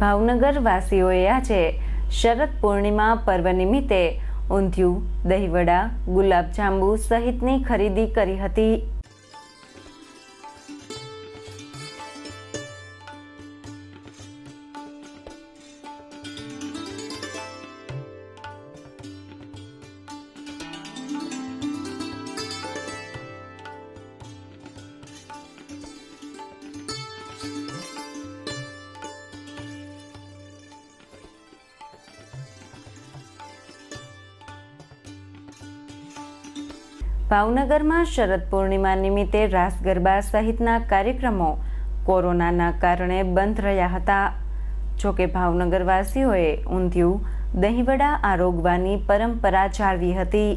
ભાવનગર વાસીઓએ આજે શરદ પૂર્ણિમા પર્વ નિમિત્તે ઊંધિયું દહીંવડા ગુલાબજાંબુ સહિતની ખરીદી કરી હતી. ભાવનગરમાં શરદ પૂર્ણિમા નિમિત્તે રાસ ગરબા સહિતના કાર્યક્રમો કોરોનાના કારણે બંધ રહ્યા હતા. જોકે ભાવનગરવાસીઓએ ઊંધિયું, દહીંવડા આરોગવાની પરંપરા જાળવી હતી.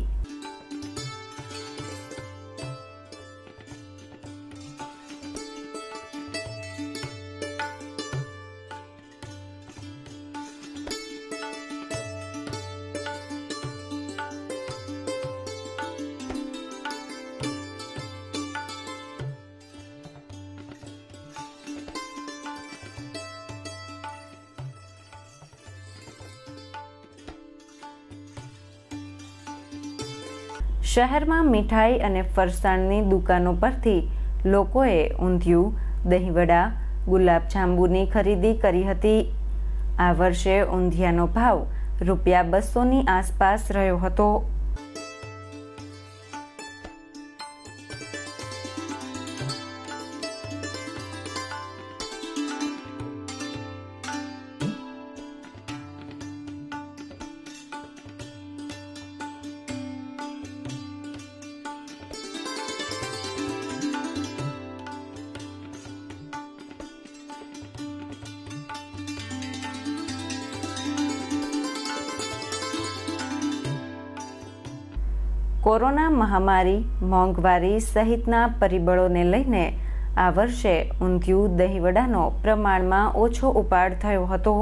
શહેરમાં મીઠાઈ અને ફરસાણની દુકાનો પરથી લોકોએ ઊંધિયું, દહીંવડા ગુલાબજાંબુની ખરીદી કરી હતી. આ વર્ષે ઊંધિયાનો ભાવ રૂપિયા બસોની આસપાસ રહ્યો હતો. કોરોના મહામારી, મોંઘવારી સહિતના પરિબળોને લઈને આ વર્ષે ઊંધિયું દહીંવડાનો પ્રમાણમાં ઓછો ઉપાડ થયો હતો.